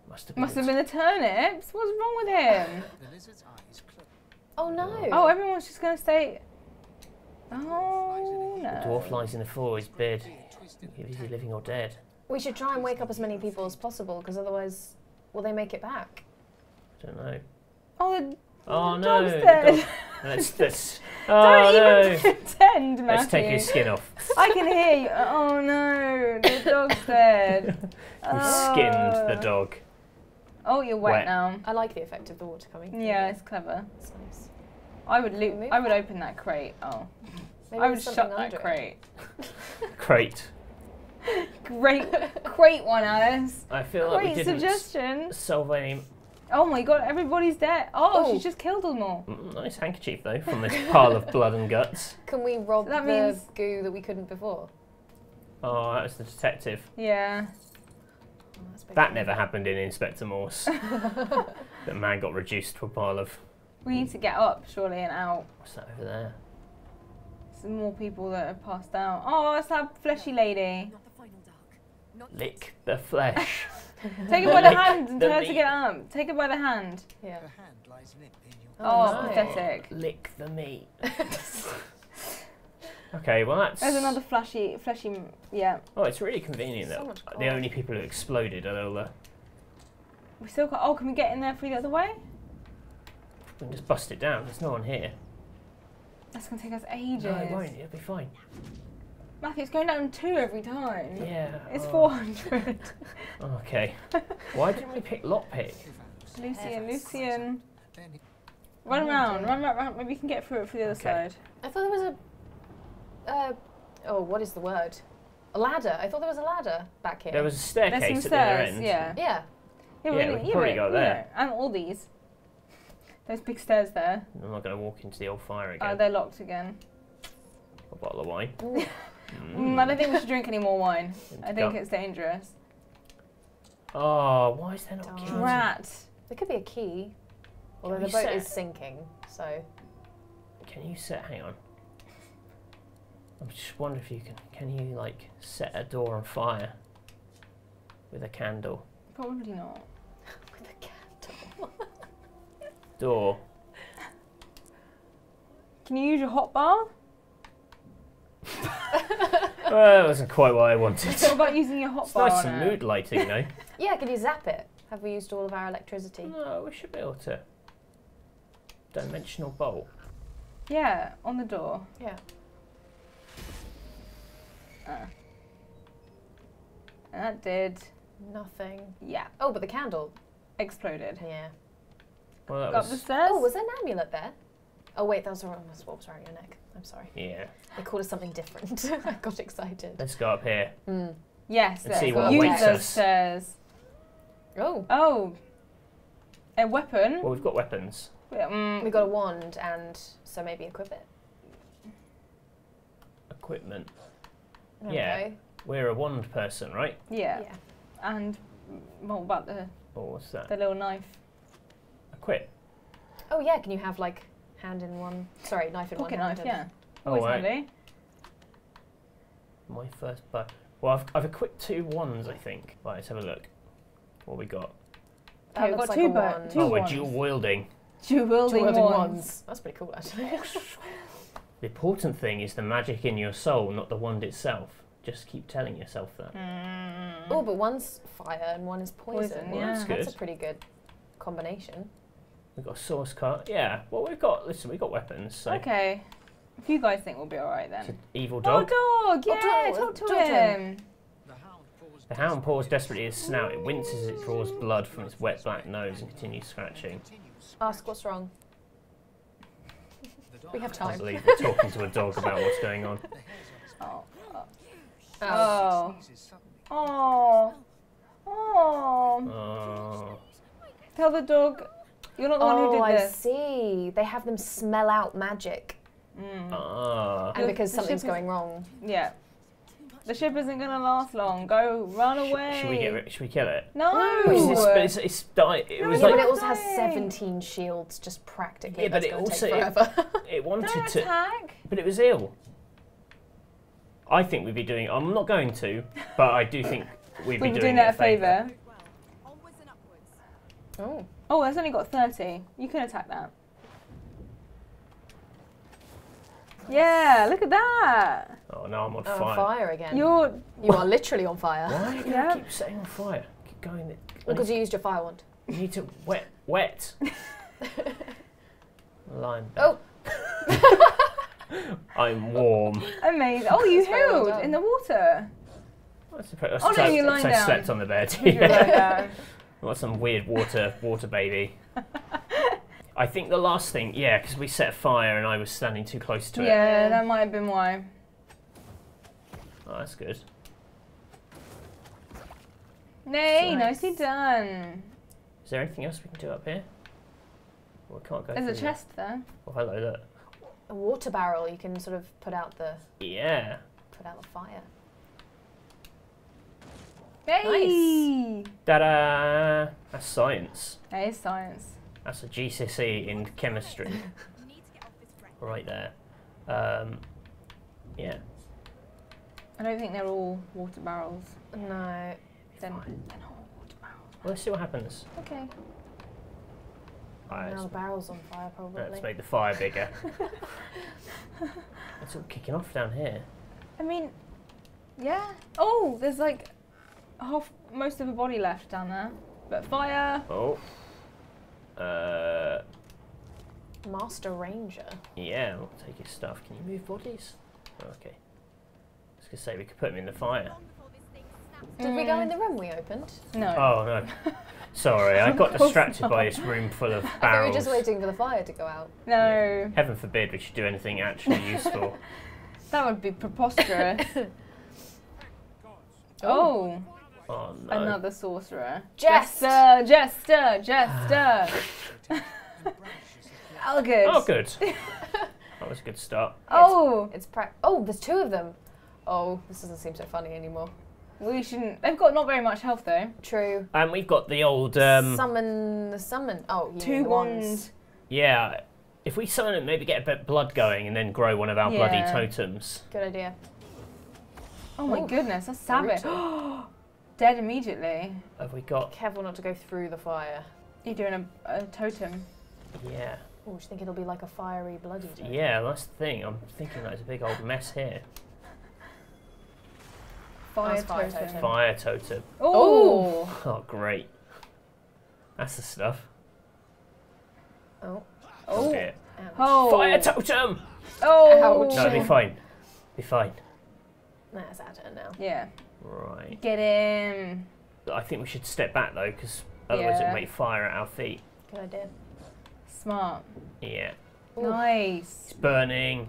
Must have been. Must have been the turnips. What's wrong with him? Oh no. Oh, everyone's just gonna stay. Oh no. The dwarf lies in the floor, his beard. Is he living or dead? we should try and wake up as many people as possible because otherwise, will they make it back? I don't know. Oh, the Oh the no! dog's the dead. dog- Let's, let's, Don't oh even no! pretend, Matthew. Let's take his skin off. I can hear you. Oh no, the dog's dead. We skinned the Oh. dog. Oh, you're wet, Wet. now. I like the effect of the water coming. through Yeah, there. it's clever. It's nice. I would loot. I would open that crate. Oh, Maybe I would shut that under it. crate. Crate. Great, great one, Alice. I feel like we Great didn't suggestion. solve any. Oh my god, everybody's dead. Oh, Oh. she just killed them all. Mm, Nice handkerchief though, from this pile of blood and guts. Can we rob That the means- goo that we couldn't before? Oh, that was the detective. Yeah. That never happened in Inspector Morse. that man got reduced to a pile of. We need to get up, surely, and out. What's that over there? Some more people that have passed out. Oh, it's that fleshy lady. Lick the flesh. Take her by the hand and the tell her to get up. Take her by the hand. Yeah. Oh, Oh, no. pathetic. Lick the meat. okay, well that's. There's another flashy, flashy, Yeah, Oh, it's really convenient So that the only people who exploded are all the. we still got. Oh, can we get in there through the other way? We can just bust it down. There's no one here. That's gonna take us ages. No, it won't. It'll be fine. Matthew, it's going down two every time. Yeah. It's oh, 400. Okay. Why didn't we pick lockpick? Lucian, Lucian. Run around, run around, run. Maybe we can get through it for the other Okay. side. I thought there was a. Uh, oh, what is the word? A ladder. I thought there was a ladder back here. There was a There's staircase some at the other stairs, end. yeah. Yeah. Yeah, Yeah, we can yeah, probably but- go there. yeah, And all these. Those big stairs there. I'm not going to walk into the old fire Uh, again. they're locked again. a bottle of wine. Ooh. Mm, I don't think we should drink any more wine. I think gut. it's dangerous. Oh, why is there not a Darn. key? Rat. There could be a key. Although Can the boat set- is sinking, so. Can you set? Hang on. I just wonder if you can. Can you like set a door on fire with a candle? Probably not. With a candle. Door. Can you use your hot bar? well, that wasn't quite what I wanted. What about using your hot It's bar nice on and it? mood lighting, though. yeah, can you zap it? Have we used all of our electricity? no, we should be able to. Dimensional bolt. Yeah, on the door. Yeah. Uh. That did, Nothing. yeah, Oh, but the candle. exploded. Yeah. Well, that Go up the was. stairs. Oh, was there an amulet there? Oh wait, that was what was what was around your neck. I'm sorry. Yeah. They called us something different. I got excited. Let's go up here. Mm. yes, Let's see let's what use awaits those us. stairs. Oh, Oh, a weapon. Well, we've got weapons. Mm, we got a wand, and so maybe equip it. Equipment. Okay. Yeah. We're a wand person, right? yeah. Yeah. and what about the Or what's that? the little knife? A Equip. Oh yeah. Can you have like hand in one? Sorry, knife in Pocket one knife, hand. yeah. Oh, Always right. handy. My first bow. Well, I've, I've equipped two wands, I think. Right, let's have a look. What we got? That Okay, we've got like two a bo- wand. two oh, we're dual wielding. Dual wielding Wielding wands. wands. That's pretty cool, actually. The important thing is the magic in your soul, not the wand itself. Just keep telling yourself that. Mm. oh, but one's fire and one is poison. Poison, Well, that's yeah. good. That's a pretty good combination. We've got a source card. Yeah, well, we've got, listen, we've got weapons. So Okay. If you guys think we'll be alright It's then. an evil Oh, dog. dog! Yeah, dog, talk to talk to him. him. The hound paws desperately at his snout. It winces as it draws blood from its wet black nose and continues scratching. Ask what's wrong. We have I can't time. believe we're talking to a dog about what's going on. Oh. Oh. Oh. Oh. Oh. Oh, Tell the dog you're not the one Oh, who did I this. see. They have them smell out magic, Mm. ah. and because something's going wrong. Yeah. The ship isn't gonna last long. Go run Sh- away. Should we get? ri- Should we kill it? No. Which is, but it's, it's di- It No, was yeah, like but it also has dying. 17 shields, just practically. Yeah, but That's it gonna also- take it- forever. it wanted Don't to, attack. but it was ill. I think we'd be doing. I'm not going to, but I do think we'd be We'll be doing, doing it that a favour. oh, Oh, that's only got 30. You can attack that. Yeah, look at that. Oh no, I'm on oh, fire. fire again. You're You are literally on fire. Why are you Yeah. keep setting on fire? Keep going. Because need, you used your fire wand. you need to wet, wet. Lime. Oh. I'm warm. amazing. Oh, you That's well healed in the water. I suppose, Oh, no, you're lying I down. slept on the bed. You're lying down. What some weird water, water baby. I think the last thing, yeah, because we set fire and I was standing too close to it. Yeah, that might have been why. Oh, that's good. Nay, Nice. nicely done. Is there anything else we can do up here? Well, we can't go There's a through chest there. Oh, hello, look. A water barrel. You can sort of put out the Yeah. put out the fire. Hey! Ta-da! That's science. That is science. That's a GCSE in chemistry. right there. Um, yeah. I don't think they're all water barrels. No. They're, they're not all water barrels. Well, let's see what happens. Okay. Alright, now the barrel's on fire, probably. let's make the fire bigger. it's all kicking off down here. I mean, yeah. Oh, there's like half, most of a body left down there. But fire. Oh. Uh, Master Ranger. Yeah, we'll take his stuff. Can you move bodies? Oh, okay. I was gonna say we could put him in the fire. Did we go in the room we opened? No. Oh no. Sorry, I got distracted by this room full of I thought we barrels. were just waiting for the fire to go out. No. Heaven forbid we should do anything actually useful. That would be preposterous. oh, Oh no. another sorcerer. Jest! Jester, jester, jester. oh, good. Oh good. that was a good start. Oh, It's pra- Oh, there's two of them. Oh, this doesn't seem so funny anymore. we shouldn't. They've got not very much health though. True. And we've got the old um summon the summon. Oh, you Two the wands. wands. yeah. If we summon it, maybe get a bit of blood going and then grow one of our bloody totems. Good idea. Oh my Ooh, goodness, that's savage. Dead immediately. Have we got Careful not to go through the fire. You're doing a, a totem. yeah. Oh, do you think it'll be like a fiery, bloody totem? Yeah, that's the thing. I'm thinking there's a big old mess here. Fire That's fire totem. totem. Fire totem. Oh. Oh great. That's the stuff. Oh. Oh. oh. dear. Oh. Fire totem! Oh. Ouch. No, it'll be fine. Be fine. That's our turn now. Yeah. Right. Get him. I think we should step back though, because otherwise Yeah. it'll make fire at our feet. Good idea. Smart. Yeah. Oof. Nice. It's burning.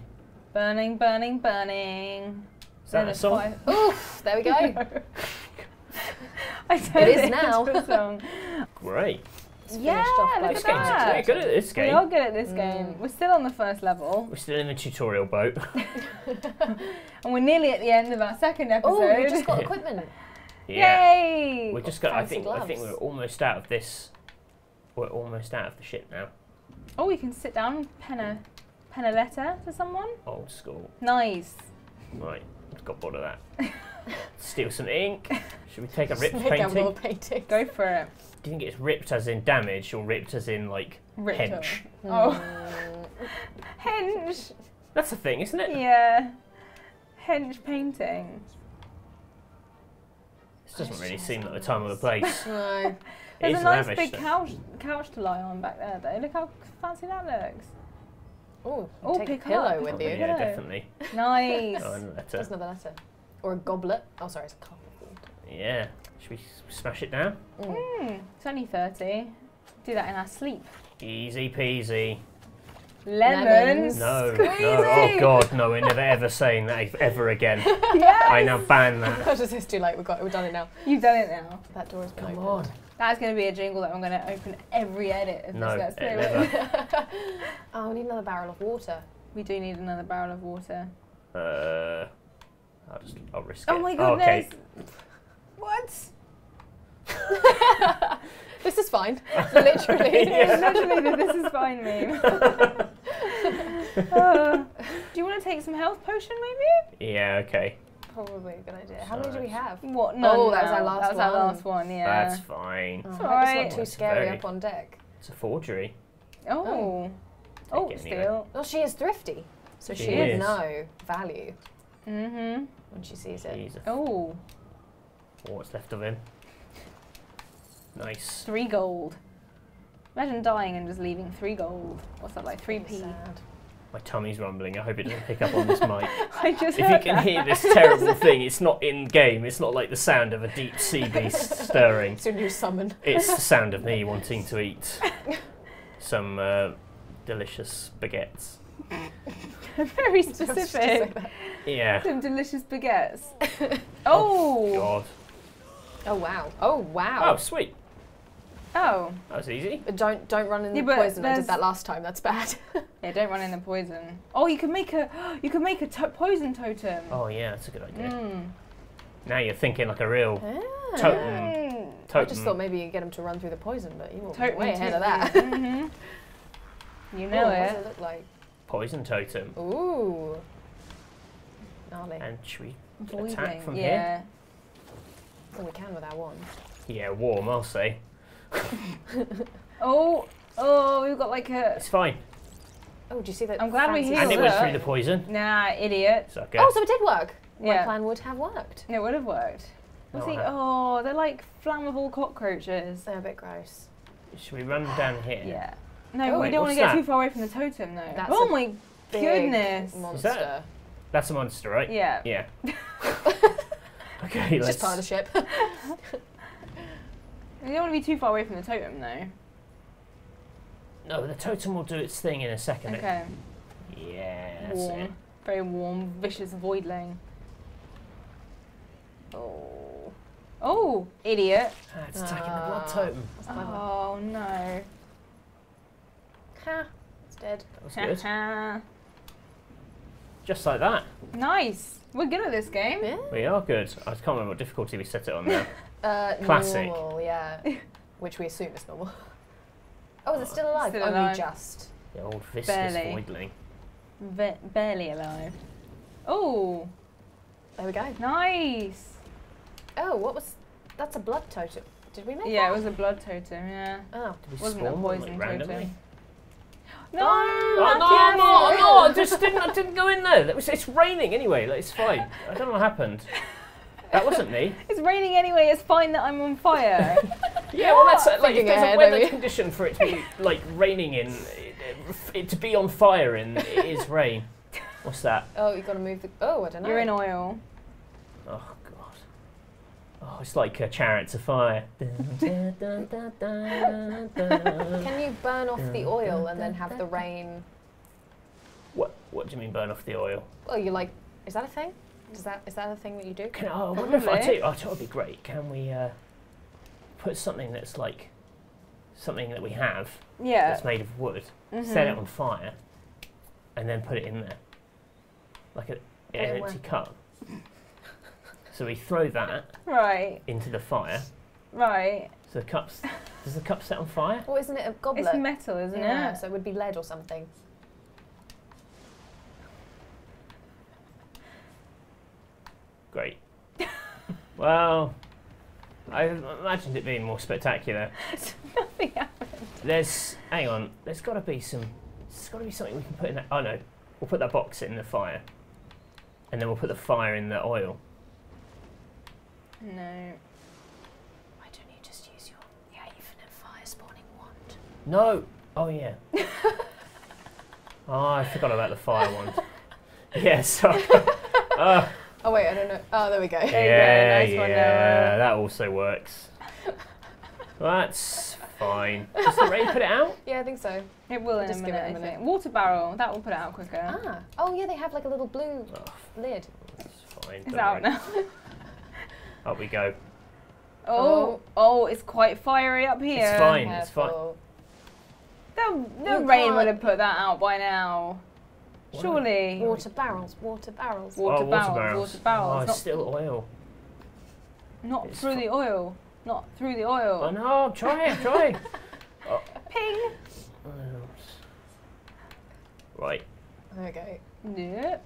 Burning, burning, burning. Is that Then a song? fire- Oof, there we go. I turned is it now. a song. Great. Yeah, off by look This at game's that. yeah, good at this game. We game. are good at this Mm. game. We're still on the first level, We're still in the tutorial boat. and we're nearly at the end of our second episode. Oh, we just got equipment. yeah. Yay! We just got. I fancy think. I think we're almost out of this. We're almost out of the ship now. Oh, we can sit down and pen a pen a letter to someone. Old school. Nice. Right. I've got bored of that. Steal some ink. Should we take a ripped Make our painting? wall painting. Go for it. Do you think it's ripped as in damage or ripped as in like Ripped hench? Oh, Mm, hench. That's a thing, isn't it? Yeah. Hench painting. This doesn't really seem like the time or the place. no. There's is a nice lavish, big though. couch couch to lie on back there though. Look how fancy that looks. Oh, Oh, take pick a pillow up, with you. up Yeah, definitely. Nice. Oh, and a letter. There's another letter. Or a goblet. Oh, sorry, it's a cup. Yeah. Should we smash it down? Hmm, it's only 30. Do that in our sleep. Easy peasy. Lemons. Lemons. No, Squeezy. no. Oh God, no! We're never ever saying that ever again. yes. I now ban that. Oh, just it's too late. We've got. We've done it now. You've done it now. That door is been Come opened. on. That's going to be a jingle that I'm going to open every edit if No, this gets it never. Oh, we need another barrel of water. We do need another barrel of water. Uh, I'll just. I'll risk Oh it. Oh my God. okay. Goodness. What? This is fine. Literally. Yeah, literally this is fine meme. Uh, do you want to take some health potion maybe? Yeah. Okay. Probably a good idea. How many do we have? What? Oh, No, that was our no, last That was our one. last one, yeah. That's fine. Oh, It's hope alright. it's not too scary very- up on deck. It's a forgery. oh. Oh, Take it anyway. still. Well, she is thrifty, so She she, would is. know value Mm-hmm. when she sees it. Jesus. Oh, What's left of him? Nice. three gold. Imagine dying and just leaving three gold. What's that like? Three p. My tummy's rumbling. I hope it doesn't pick up on this mic. I just If you can that. hear this terrible thing, it's not in game. It's not like the sound of a deep sea beast stirring. It's your new summon. It's the sound of me wanting to eat some uh, delicious baguettes. Very specific. Yeah. Some delicious baguettes. oh. God. Oh wow. Oh wow! Oh, sweet. Oh. That was easy. But Don't don't run in Yeah, the but poison. I did that last time. That's bad. Yeah, don't run in the poison. Oh, you can make a you can make a to- poison totem. Oh, yeah, that's a good idea. Mm. Now you're thinking like a real Ah. totem. Mm. totem. I just thought maybe you'd get him to run through the poison, but you were Totem way ahead of totem. that. Mhm. You Ooh, know what does it. it look like? poison totem. Ooh. Gnarly. And should we Voidling. attack from yeah. here? We can with our wand. Yeah, warm, I'll say. Oh, oh, we've got like a. It's fine. Oh, do you see that? I'm glad we fancy healed And it Heals went her. through the poison. Nah, idiot. Sucker. Oh, so it did work. My plan would have worked. It would have worked. What's No, he? I- Oh, they're like flammable cockroaches. They're a bit gross. Should we run down here? Yeah. No, Oh, we wait, don't want to get that? too far away from the totem, though. That's oh a my Big goodness. monster. That's a monster, right? Yeah. Yeah. Okay, It's let's. just part of the ship. We don't want to be too far away from the totem, though. No, the totem will do its thing in a second. Okay. Yeah, that's warm. it. Very warm, vicious voidling. Oh. Oh, idiot. Ah, it's attacking the Ah. blood totem. Oh, no. Ha! It's dead. That was good. Just like that. nice. We're good at this game. Yeah. We are good. I can't remember what difficulty we set it on now. Uh, Classic. Normal, yeah. Which we assume is normal. Oh, is it still alive? Still Only alive. just. the old viscous Barely. voidling. Ba- barely alive. Oh, There we go. nice. Oh, what was? That's a blood totem. Did we make Yeah, that? it was a blood totem, yeah. Oh. Did we Wasn't a spawn one, poison like, randomly? totem. No! Oh, no, Matthew! no, no, I just didn't, I didn't go in there. That was, it's raining anyway, like, it's fine. I don't know what happened. That wasn't me. It's raining anyway, it's fine that I'm on fire. Yeah, well, that's uh, like, if Thinking there's a weather condition for it to be, like, raining in, it, it, to be on fire in, it is rain. What's that? Oh, you've got to move the. Oh, I don't know. You're in oil. Oh, God. Oh, it's like a chariot of Fire. Can you burn off the oil and then have the rain? What, what do you mean burn off the oil? Oh, you like? Is that a thing? Is that is that a thing that you do? Can, oh, I wonder if, I tell you, I it'd be great. Can we uh, put something that's like something that we have Yeah. that's made of wood, Mhm. set it on fire, and then put it in there, like a, an empty cup. So we throw that Right, into the fire. right. So the cups, does the cup set on fire? Well, isn't it a goblet? It's metal, isn't yeah, it? so it would be lead or something. Great. well, I imagined it being more spectacular. Nothing happened. There's, hang on, there's got to be some, there's got to be something we can put in that. Oh no, we'll put that box in the fire, and then we'll put the fire in the oil. No. Why don't you just use your Haven and fire spawning wand? No. Oh yeah. oh, I forgot about the fire wand. Yeah, sorry. uh, Oh wait, I don't know. Oh, there we go. you go, yeah, nice yeah, Noa. that also works. That's fine. Does the rain put it out? Yeah, I think so. It will in a Just give minute, it a I minute. think. Water barrel, that will put it out quicker. Ah. Oh yeah, they have like a little blue Oh, lid. it's fine. it's don't out worry. now. Up we go. Oh. oh, oh, it's quite fiery up here. It's fine. It's fine. The, the You rain can't- would have put that out by now. Why? Surely. Water barrels. Water barrels. Water oh, barrels, water barrels. water barrels, Oh, it's not- still oil. Not It's through the oil. Not through the oil. Oh no, I'm trying, I'm trying. Uh, Ping. Right. Okay. Yep.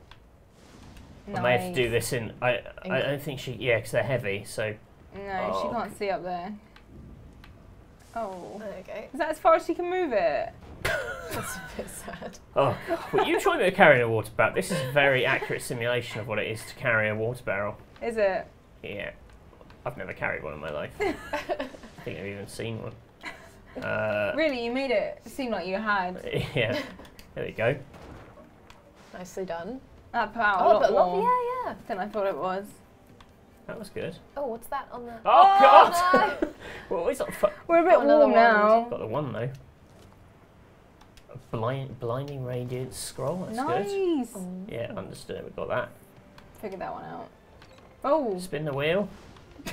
I may have to do this in. I I don't think she. Yeah, because they're heavy. So No, Oh, she can't see up there. Oh. Okay. Is that as far as she can move it? That's a bit sad. oh, well, you try me carrying a water barrel. This is a very accurate simulation of what it is to carry a water barrel. Is it? Yeah, I've never carried one in my life. I think I've even seen one. Uh, Really, you made it seem like you had. yeah, there we go. Nicely done. That put out a Oh, lot but love, more yeah, yeah. than I thought it was. That was good. Oh, what's that on the? Oh, oh God! no. What is that? Fu- We're a bit Oh, another warm one. now. Got the one though. A blind, blinding radiant scroll. That's good. nice. Oh. Yeah, understood. We got that. Figured that one out. Oh, Spin the wheel.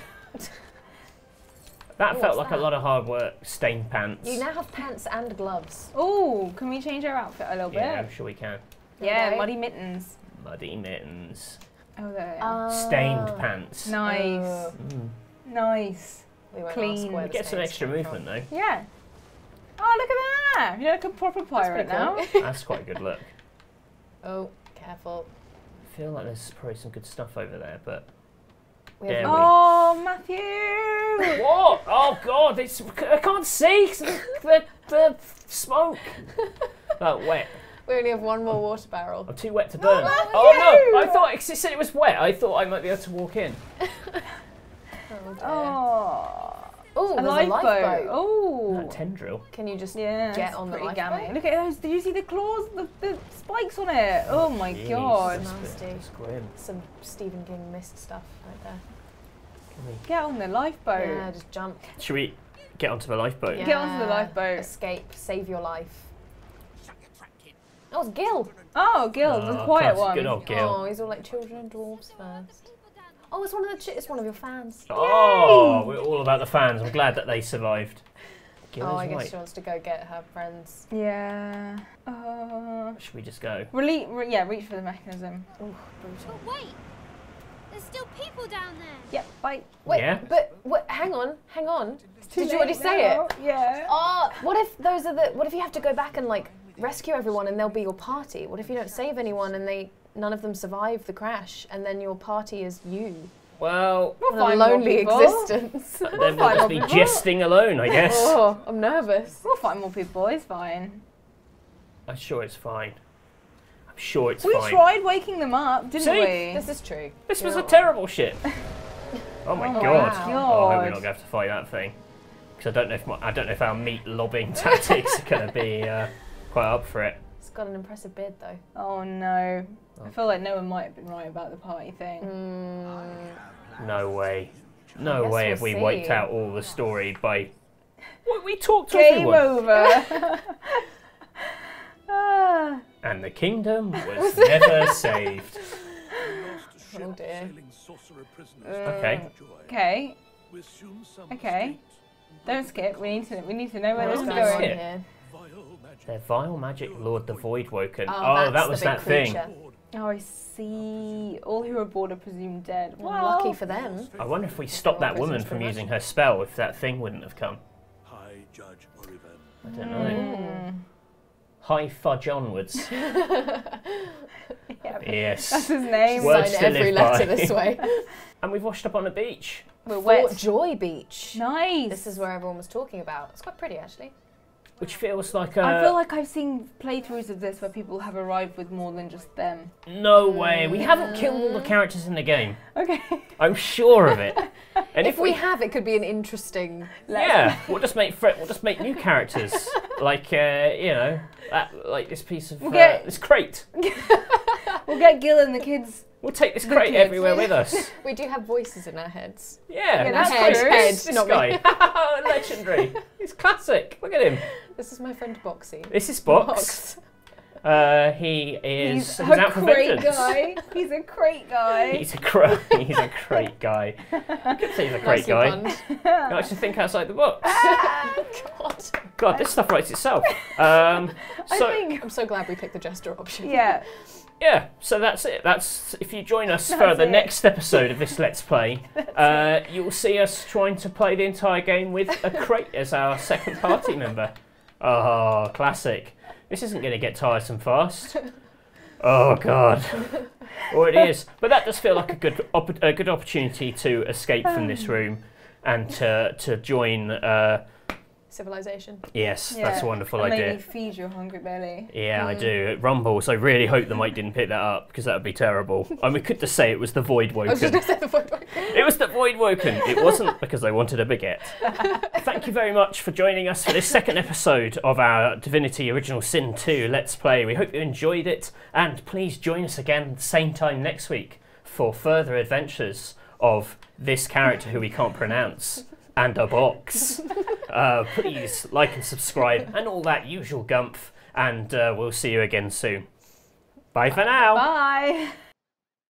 that Oh, felt what's like a lot of hard work. Stained pants. You now have pants and gloves. oh, can we change our outfit a little bit? yeah, I'm sure we can. Yeah, Okay. muddy mittens. Muddy mittens. Oh, there. Stained Oh. pants. nice. Mm. Nice. We Clean. ask where get some extra movement from. though. Yeah. Oh, look at that! You're like a proper pirate pretty now. cool. That's quite a good look. Oh, careful. I feel like there's probably some good stuff over there, but We There have we- Oh, Matthew! what? Oh God! It's I can't see. the, the smoke. Oh, wet. We only have one more water barrel. I'm too wet to burn. Matthew! oh no! I thought it said it was wet. I thought I might be able to walk in. Oh, dear. Oh. Oh, A there's a lifeboat. lifeboat. Oh. That tendril. Can you just Yeah, get on the lifeboat? gammy. Look at those. Did you see the claws? The, the spikes on it. Oh my Jeez, god. that's Nasty. grim. Some Stephen King mist stuff right there. Can we- Get on the lifeboat. Yeah, just jump. Should we get onto the lifeboat? Get onto the lifeboat. Escape. Save your life. Oh, it's Gil. Oh, Gil, the Oh, quiet classic, one. Good old Gil. Oh, he's all like children and dwarves first. Oh, it's one of the. Ch- it's one of your fans. Oh, we're all about the fans. I'm glad that they survived. Gil oh, is I guess right. she wants to go get her friends. Yeah. Uh, Should we just go? rele- re- yeah, reach for the mechanism. Ooh, brutal. But wait, there's still people down there. Yep, bye. Wait, Yeah. but what, hang on, hang on. Did you already late say now. it? Yeah. Oh, what if those are the? What if you have to go back and like rescue everyone and they'll be your party? What if you don't save anyone and they none of them survive the crash and then your party is you? Well, We'll What a find more lonely people. existence. then we'll find just be more people. jesting alone, I guess. oh, I'm nervous. We'll find more people. It's fine. I'm sure it's fine. I'm sure it's We fine. We tried waking them up, didn't See? we? This is true. This was You're a not- terrible ship. Oh my Oh my god. God. Oh, I hope we're not going to have to fight that thing. Because I don't know if my, I don't know if our meat lobbing tactics are going to be uh, quite up for it. It's got an impressive beard though. Oh no. Oh. I feel like no one might have been right about the party thing. Mm, No way. No guess way we'll have we wiped out all the story by. Well, we talked to Game everyone. over. ah. And the kingdom was never saved. oh dear. Okay. Okay. Okay. Don't skip. We need to. We need to know where this is going Their vile magic lord, the Void Woken. Oh, that that's was the big that thing. creature. Oh, I see. All who are aboard are presumed dead. Well, Well, lucky for them. I wonder if we stopped that woman from using her spell, if that thing wouldn't have come. High Judge Orivand. I don't know. Mm. High fudge onwards. Yeah, that's his name. Words Sign to every live letter by. this way. And we've washed up on a beach. We're Fort wet. Joy Beach. Nice. This is where everyone was talking about. It's quite pretty actually. Which feels like a. I feel like I've seen playthroughs of this where people have arrived with more than just them. no way. We haven't killed all the characters in the game. Okay. I'm sure of it. And If we have, it could be an interesting. yeah, we'll just make fr- we'll just make new characters, like uh, you know, that, like this piece of uh, Okay. this crate. We'll get Gil and the kids. We'll take this The crate kids. everywhere with us. We do have voices in our heads. Yeah, Yeah, that's that's great. true. This, this Not me. guy, legendary. He's classic. Look at him. This is my friend Boxy. This is Box. Uh, he is He's, he's, a out for great guy. He's a great guy. He's a great, he's a great guy. I could say he's a great guy. punned. He likes to think outside the box. God. God, this stuff writes itself. Um, I think. I'm so glad we picked the jester option. Yeah. Yeah, so that's it. That's if you join us That's for the it. next episode of this Let's Play, uh, you will see us trying to play the entire game with a crate as our second party member. Oh, classic. This isn't going to get tiresome fast. Oh God. Or it is, but that does feel like a good a good opportunity to escape from this room and to to join. Uh, Civilization. yes, yeah. that's a wonderful and idea. Then you feed your hungry belly. Yeah, I mm. do. It rumbles. I really hope the mic didn't pick that up because that would be terrible. I mean, we could just say it was the Void I was just Woken. going to say the void work. It was the Void Woken. It wasn't because I wanted a baguette. Thank you very much for joining us for this second episode of our Divinity Original Sin 2 Let's Play. We hope you enjoyed it, and please join us again same time next week for further adventures of this character who we can't pronounce and a box. Uh, please like and subscribe and all that usual gumph, and uh, we'll see you again soon. Bye for now. Bye.